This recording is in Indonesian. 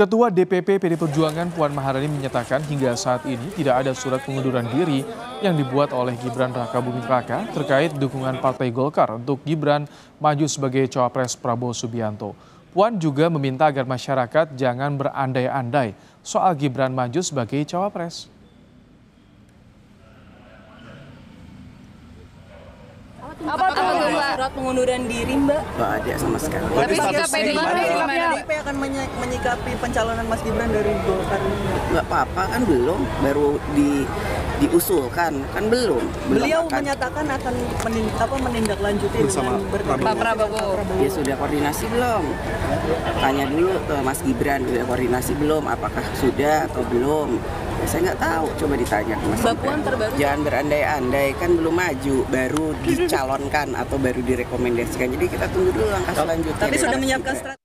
Ketua DPP PD Perjuangan Puan Maharani menyatakan hingga saat ini tidak ada surat pengunduran diri yang dibuat oleh Gibran Raka Buming Raka terkait dukungan Partai Golkar untuk Gibran maju sebagai cawapres Prabowo Subianto. Puan juga meminta agar masyarakat jangan berandai-andai soal Gibran maju sebagai cawapres. Apa tuh Mbak? surat pengunduran diri Mbak? Nggak ada sama sekali. Tapi sikap PDIP gimana? Menye- menyikapi pencalonan Mas Gibran dari Golkar ini. Nggak apa-apa kan belum, baru di diusulkan kan belum. belum Beliau akan. menyatakan akan menin- apa, menindaklanjuti dengan berkoordinasi Pak Prabowo. Ya sudah koordinasi belum? Tanya dulu ke Mas Gibran sudah koordinasi belum? Apakah sudah atau belum? Ya, saya nggak tahu. Coba ditanya ke Mas Gibran. Terbaru Jangan berandai-andai kan belum maju, baru dicalonkan atau baru direkomendasikan. Jadi kita tunggu dulu langkah selanjutnya. tapi sudah menyiapkan strategi